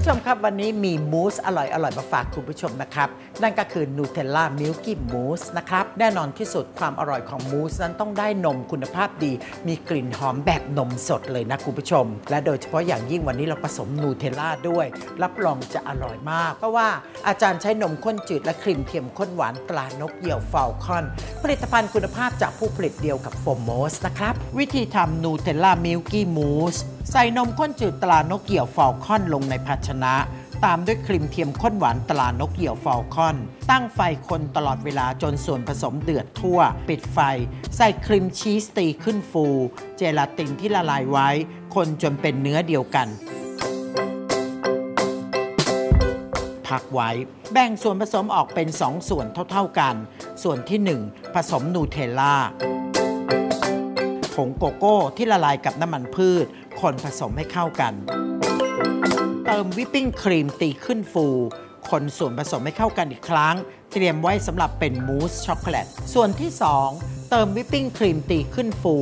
ผู้ชมครับวันนี้มีมูสอร่อยอร่อยมาฝากคุณผู้ชมนะครับ นั่นก็คือ Nutella Milky Mousse นะครับ แน่นอนที่สุดความอร่อยของมูสนั้นต้องได้นมคุณภาพดี มีกลิ่นหอมแบบนมสดเลยนะคุณผู้ชม และโดยเฉพาะอย่างยิ่งวันนี้เราผสม Nutella ด้วย รับรองจะอร่อยมาก เพราะว่าอาจารย์ใช้นมข้นจืดและครีมเทียมข้นหวานตรานกเหยี่ยว Falcon ผลิตภัณฑ์คุณภาพจากผู้ผลิตเดียวกับ Foremost นะครับ วิธีทำ Nutella Milky Mousseใส่นมข้นจืดตรานกเหยี่ยว Falcon ลงในภาชนะ ตามด้วยครีมเทียมข้นหวานตรานกเหยี่ยว Falcon ตั้งไฟคนตลอดเวลาจนส่วนผสมเดือดทั่ว ปิดไฟ ใส่ครีมชีสตีขึ้นฟู เจลาตินที่ละลายไว้ คนจนเป็นเนื้อเดียวกัน พักไว้ แบ่งส่วนผสมออกเป็น 2 ส่วนเท่า ๆกัน ส่วนที่ 1 ผสม Nutellaผงโกโก้ที่ละลายกับน้ำมันพืช คนผสมให้เข้ากัน เติมวิปปิ้งครีมตีขึ้นฟู คนส่วนผสมให้เข้ากันอีกครั้ง เตรียมไว้สำหรับเป็นมูสช็อกโกแลต ส่วนที่ 2 เติมวิปปิ้งครีมตีขึ้นฟู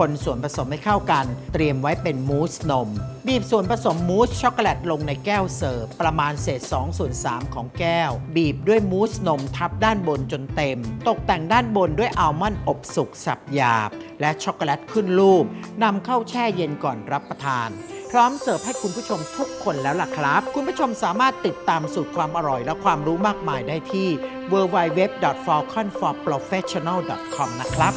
คนส่วนผสมให้เข้ากัน เตรียมไว้เป็นมูสนม บีบส่วนผสมมูสช็อกโกแลตลงในแก้วเสิร์ฟประมาณเศษ2ส่วน3ของแก้ว บีบด้วยมูสนมทับด้านบนจนเต็ม ตกแต่งด้านบนด้วยอัลมอนด์อบสุกสับหยาบ และช็อกโกแลตขึ้นรูปนำเข้าแช่เย็นก่อนรับประทาน พร้อมเสิร์ฟให้คุณผู้ชมทุกคนแล้วล่ะครับ คุณผู้ชมสามารถติดตามสูตรความอร่อยและความรู้มากมายได้ที่ www.falconforprofessional.com นะครับ